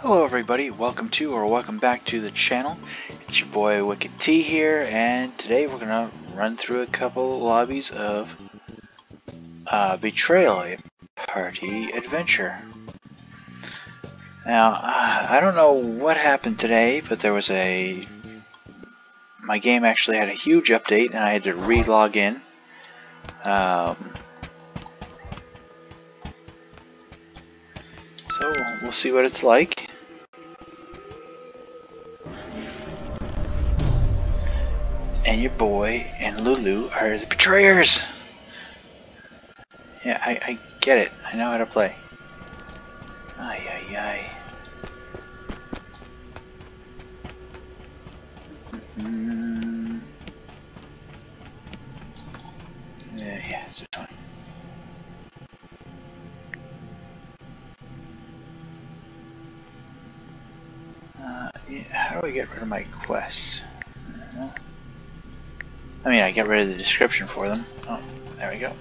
Hello everybody, welcome to or welcome back to the channel. It's your boy Wicked Tee here and today we're gonna run through a couple lobbies of uh, Betrayal a Party Adventure. Now, uh, I don't know what happened today, but there was a... My game actually had a huge update and I had to re-log in. Um, so we'll see what it's like. And your boy and Lulu are the betrayers. Yeah, I, I get it. I know how to play. Ay, ay, ay. Mm. Yeah, yeah, it's this one. Uh, yeah, how do we get rid of my quests? I mean, I get rid of the description for them. Oh, there we go.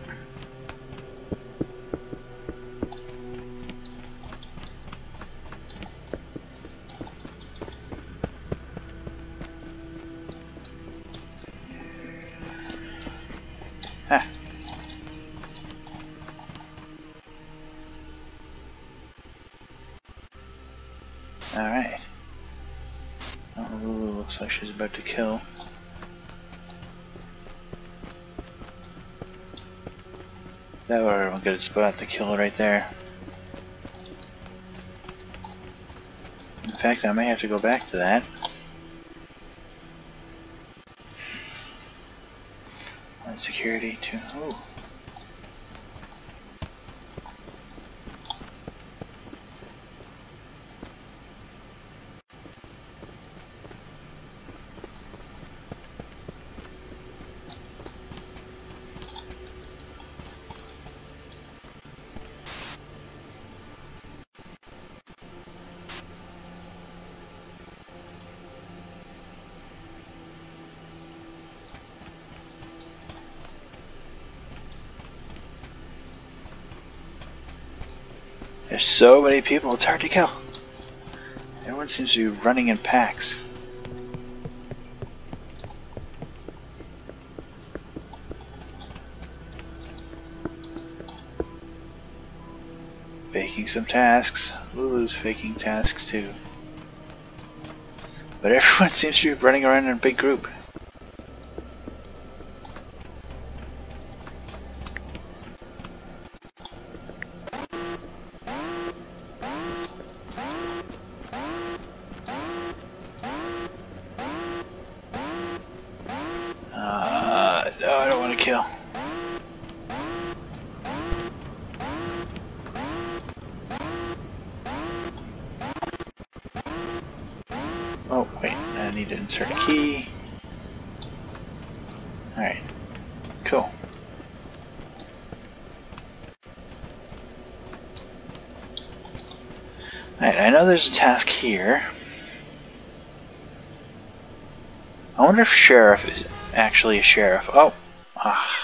Good spot to kill right there. In fact, I may have to go back to that. On security too. Oh. So many people, it's hard to kill. Everyone seems to be running in packs. Faking some tasks. Lulu's faking tasks too. But everyone seems to be running around in a big group. Cool. Alright, I know there's a task here. I wonder if Sheriff is actually a sheriff. Oh. Ah.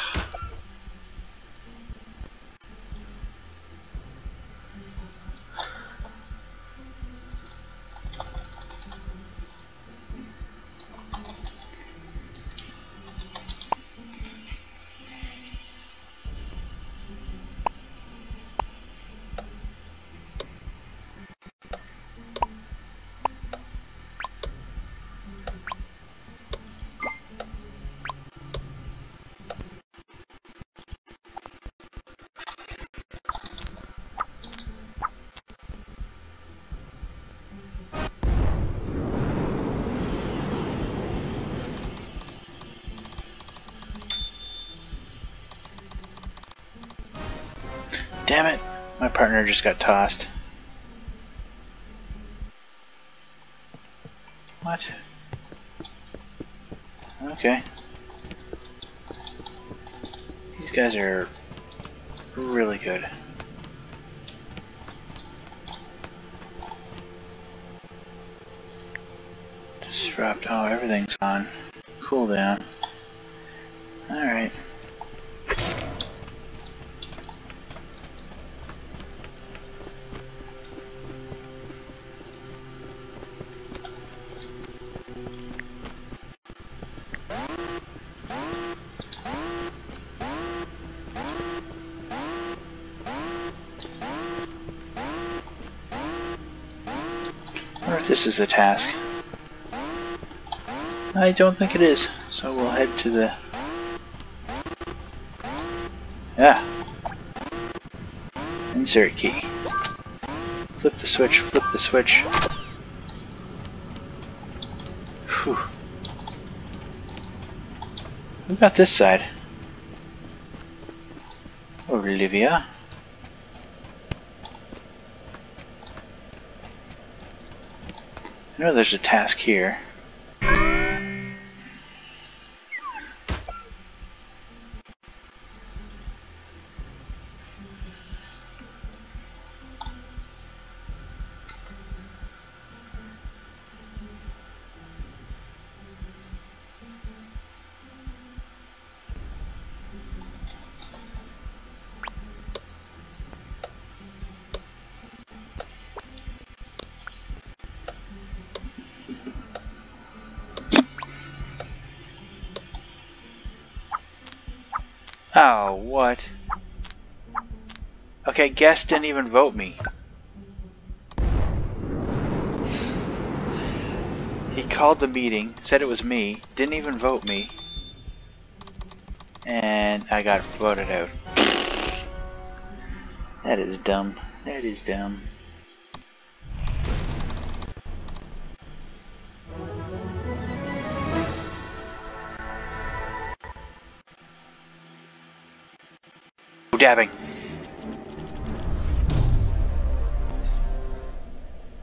Damn it! My partner just got tossed. What? Okay. These guys are really good. Disrupt. Oh, everything's on. Cool down. This is a task. I don't think it is, so we'll head to the... Yeah. Insert key. Flip the switch, flip the switch. Whew. Who got this side? Olivia. Know there's a task here. What? Okay, guest didn't even vote me. He called the meeting, said it was me, didn't even vote me, and I got voted out. That is dumb. That is dumb.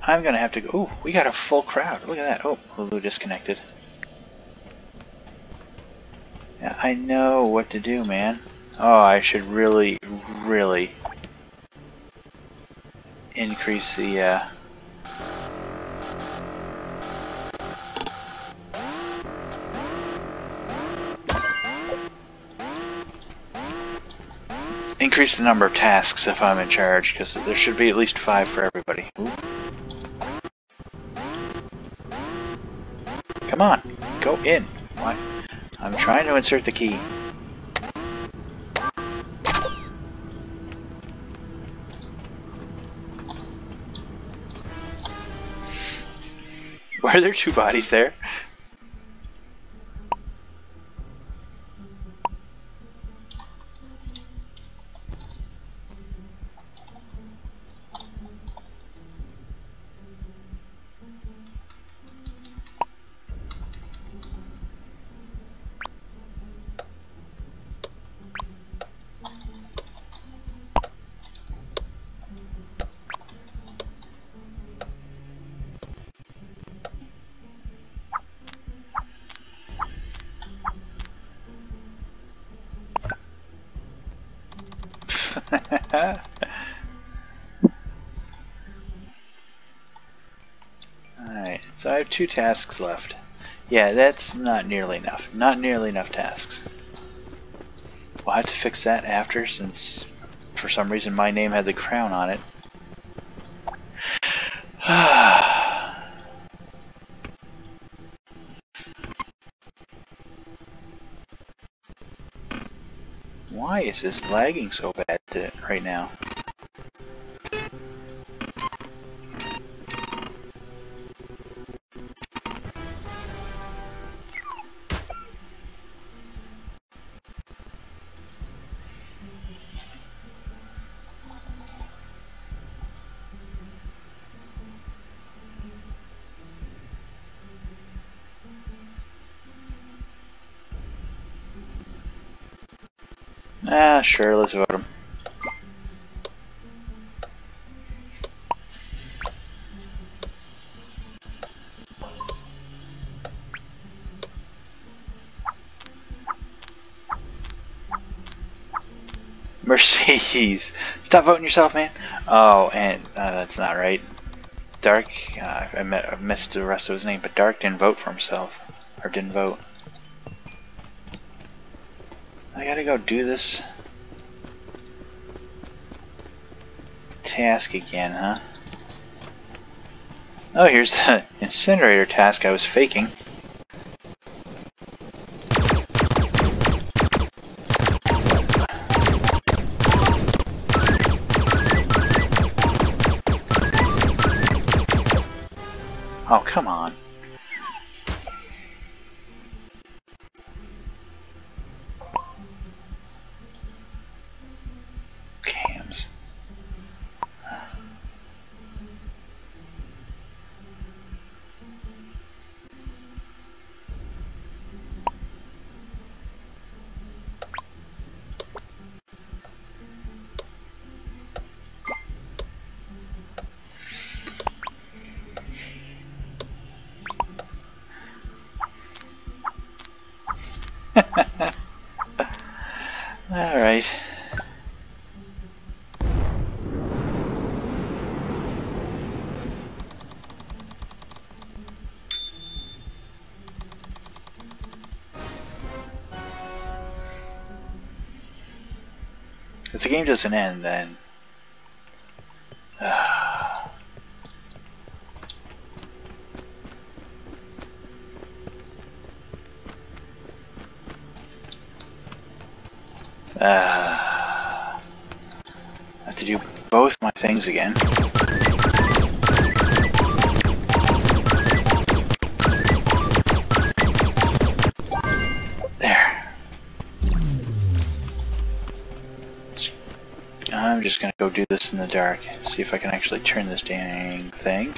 I'm gonna have to go. Ooh, we got a full crowd. Look at that. Oh, Lulu disconnected. Yeah, I know what to do, man. Oh, I should really, really increase the, uh, increase the number of tasks if I'm in charge, because there should be at least five for everybody. Come on, go in. Why? I'm trying to insert the key. Why are there two bodies there? Alright, so I have two tasks left. Yeah, that's not nearly enough. Not nearly enough tasks. We'll have to fix that after since for some reason my name had the crown on it. Why is this lagging so bad right now? Ah, sure, let's vote him. Mercedes! Stop voting yourself, man! Oh, and uh, that's not right. Dark, uh, I, met, I missed the rest of his name, but Dark didn't vote for himself. Or didn't vote. I gotta go do this task again, huh? Oh, here's the incinerator task I was faking. Oh, come on. If the game doesn't end, then... Uh, I have to do both my things again. This in the dark. See if I can actually turn this dang thing.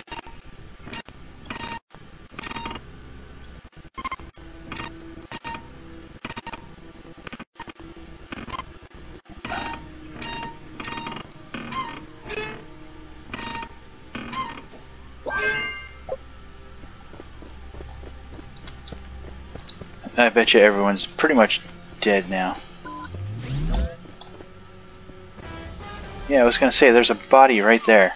I bet you everyone's pretty much dead now. Yeah, I was gonna say, there's a body right there.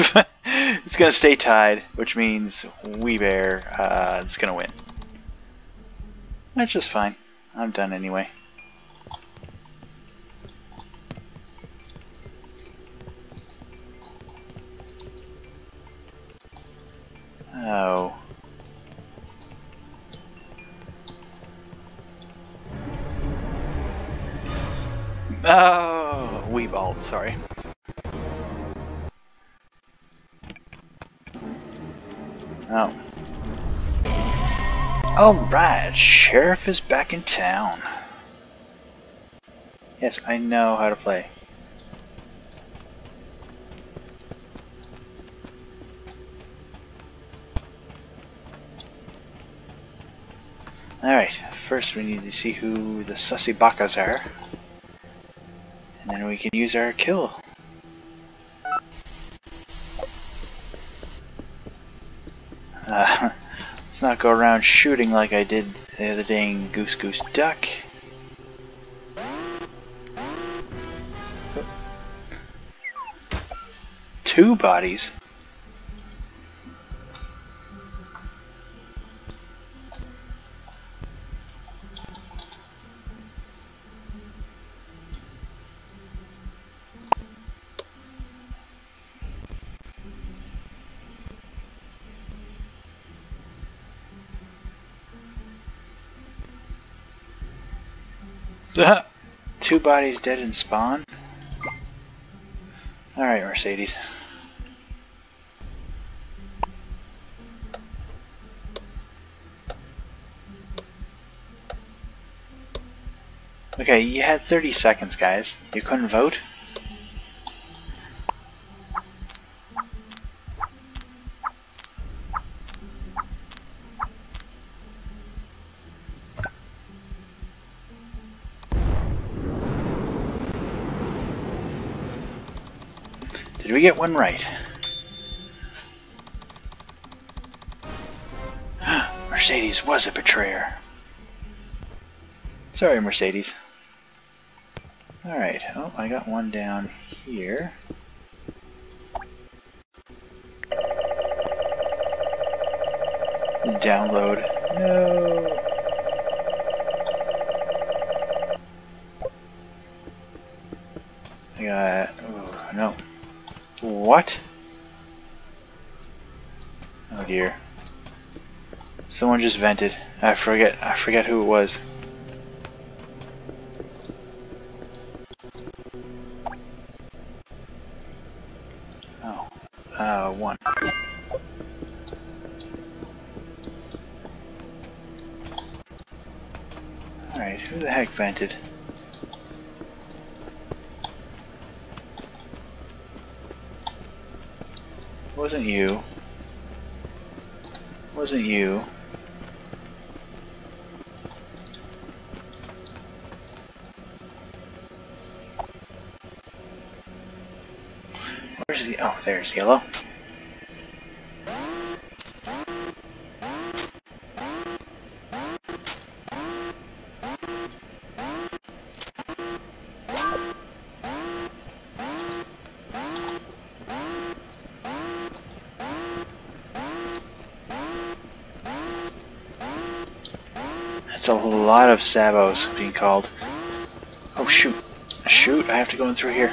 it's gonna stay tied, which means We Bear uh, is gonna win. That's just fine. I'm done anyway. Alright, Sheriff is back in town. Yes, I know how to play. Alright, first we need to see who the sussy bakas are. And then we can use our kill. Go around shooting like I did the other day in Goose Goose Duck. Two bodies? Two bodies dead in spawn? Alright, Mercedes. Okay, you had 30 seconds, guys. You couldn't vote? We get one right? Mercedes was a betrayer. Sorry, Mercedes. Alright, oh, I got one down here. Download. No. I got. Oh, no. What? Oh dear. Someone just vented. I forget. I forget who it was. Oh. Uh, one. Alright, who the heck vented? Wasn't you. Wasn't you. Where's the... Oh, there's yellow. Lot of sabos being called. Oh shoot. Shoot, I have to go in through here.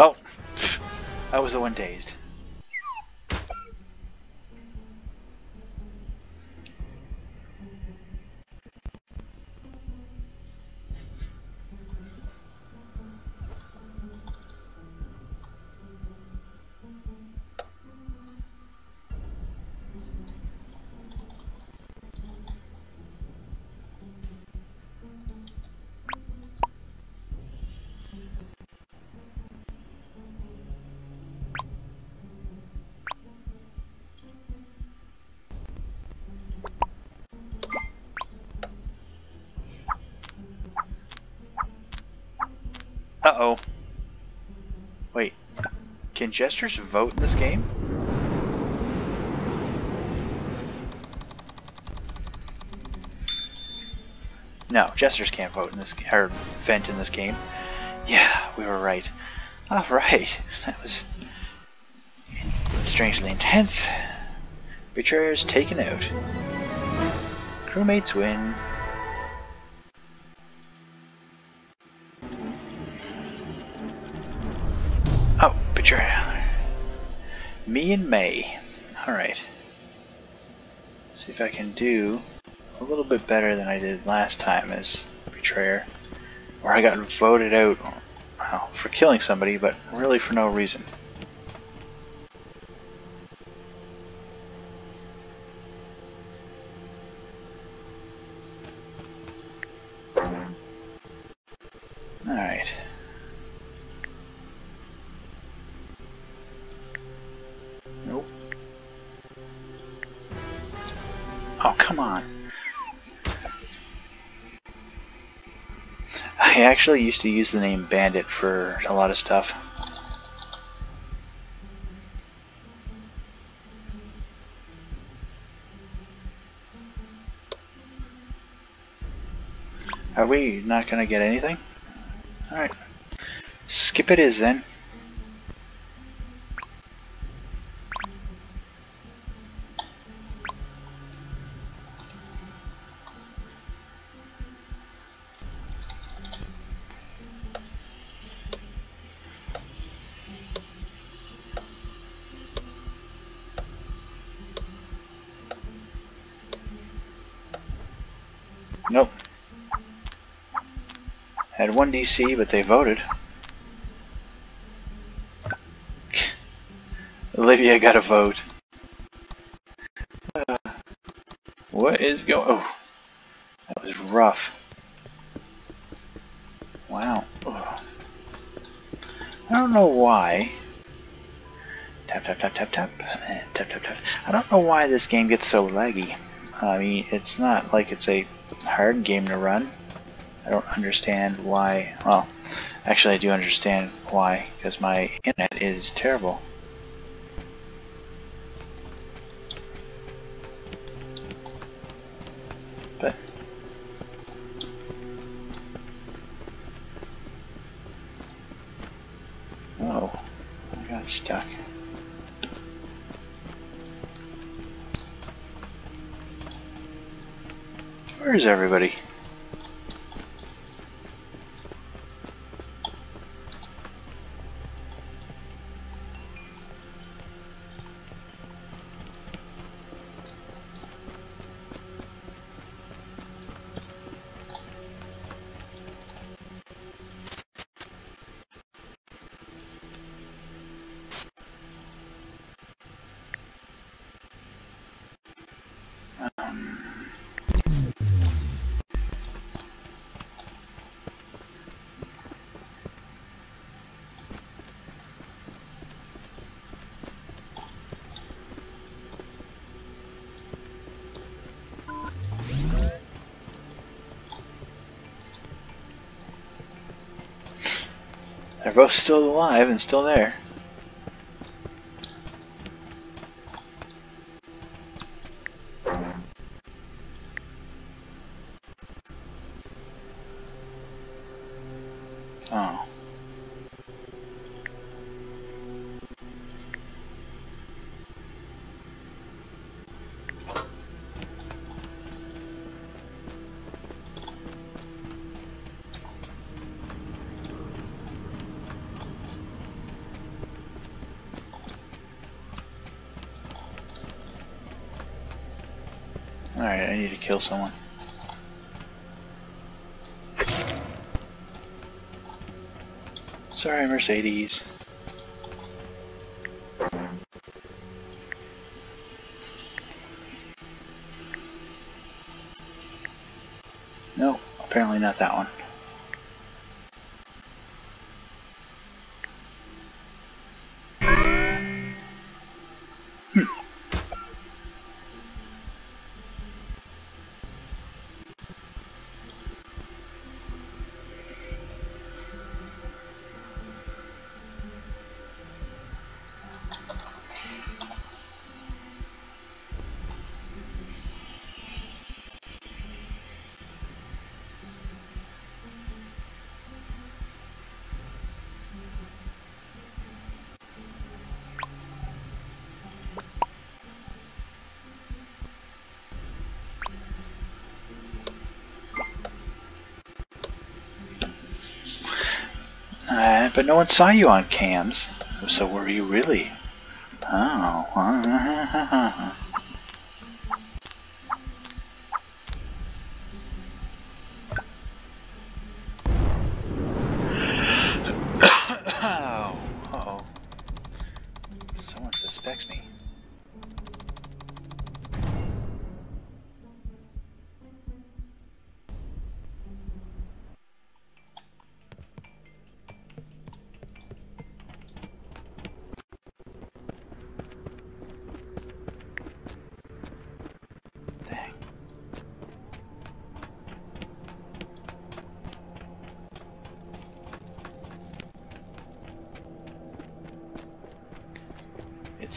Oh, I was the one dazed. Jesters vote in this game? No, jesters can't vote in this or vent in this game. Yeah, we were right. All right, that was strangely intense. Betrayers taken out. Crewmates win. Me and May. Alright. See if I can do a little bit better than I did last time as betrayer. Where I got voted out for killing somebody, but really for no reason. Actually used to use the name Bandit for a lot of stuff. Are we not gonna get anything? Alright. Skip it is then. Nope. Had one DC, but they voted. Olivia got a vote. Uh, what is going? Oh, that was rough. Wow. Ugh. I don't know why. Tap tap tap tap tap tap tap tap. I don't know why this game gets so laggy. I mean, it's not like it's a hard game to run. I don't understand why. Well, actually, I do understand why, because my internet is terrible. But Where is everybody? Both still alive and still there. Alright, I need to kill someone. Sorry, Mercedes. But no one saw you on cams. So were you really? Oh.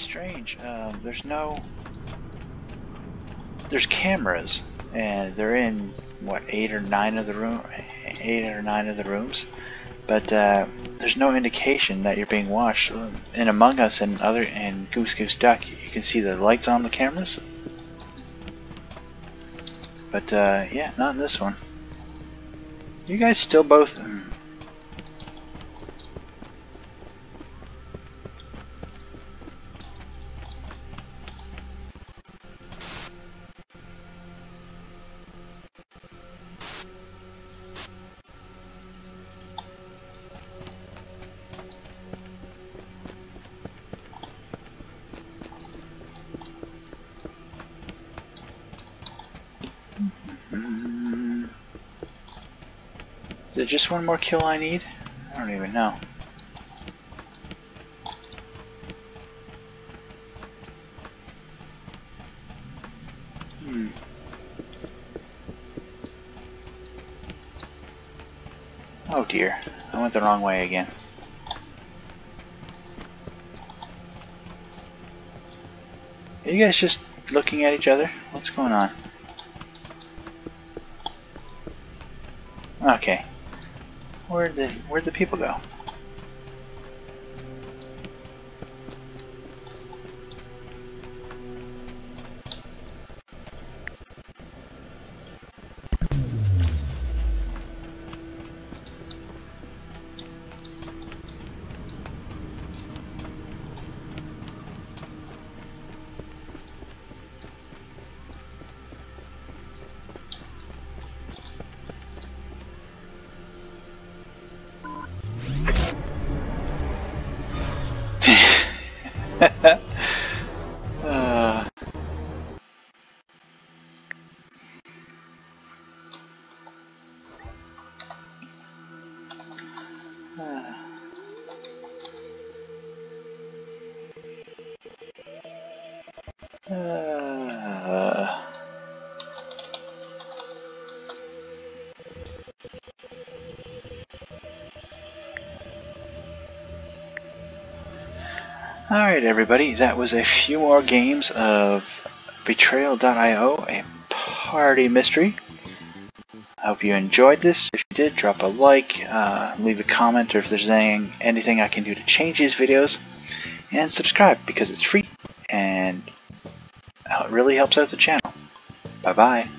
strange. Um, there's no. There's cameras, and they're in what eight or nine of the room, eight or nine of the rooms, but uh, there's no indication that you're being watched. In Among Us and other and Goose Goose Duck, you can see the lights on the cameras. But uh, yeah, not in this one. You guys still both. mm. Mm. Is there just one more kill I need? I don't even know. Hmm. Oh dear, I went the wrong way again. Are you guys just looking at each other? What's going on? Okay. Where'd the where'd the people go? Uh, Alright everybody, that was a few more games of Betrayal.io, a party mystery. I hope you enjoyed this. If you did, drop a like, uh, leave a comment, or if there's anything, anything I can do to change these videos, and subscribe because it's free really helps out the channel. Bye bye.